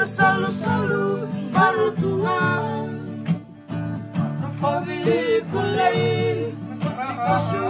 na selalu-selalu mertua Rupa bilik ku lain Dikasih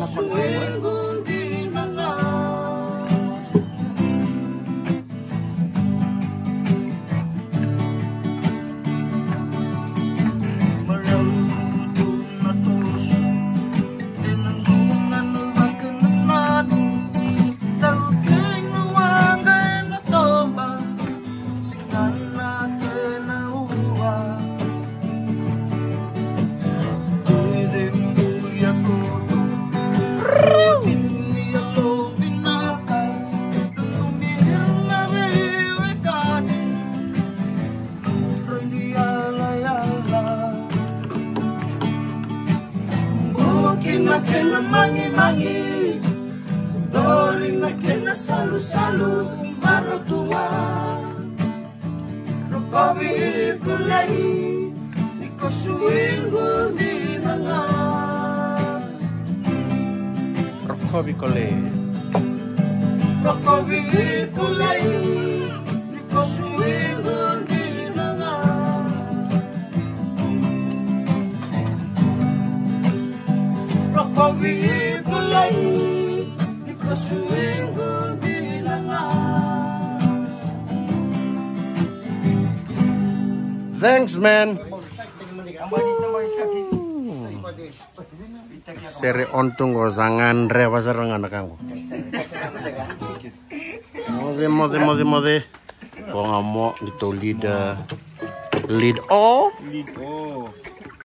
no, na kena mangi mangi Dori na kena salu salu maratua Rupawi kulai Nikosuingu di nanga Rokowi kulai Rokowi kulai Mawig gulay Di Thanks man Seri ontung go sangan re pasar ngan kanggo. Mode mode mode mode. Kong amo dito lead oh. lead Lead oh. all.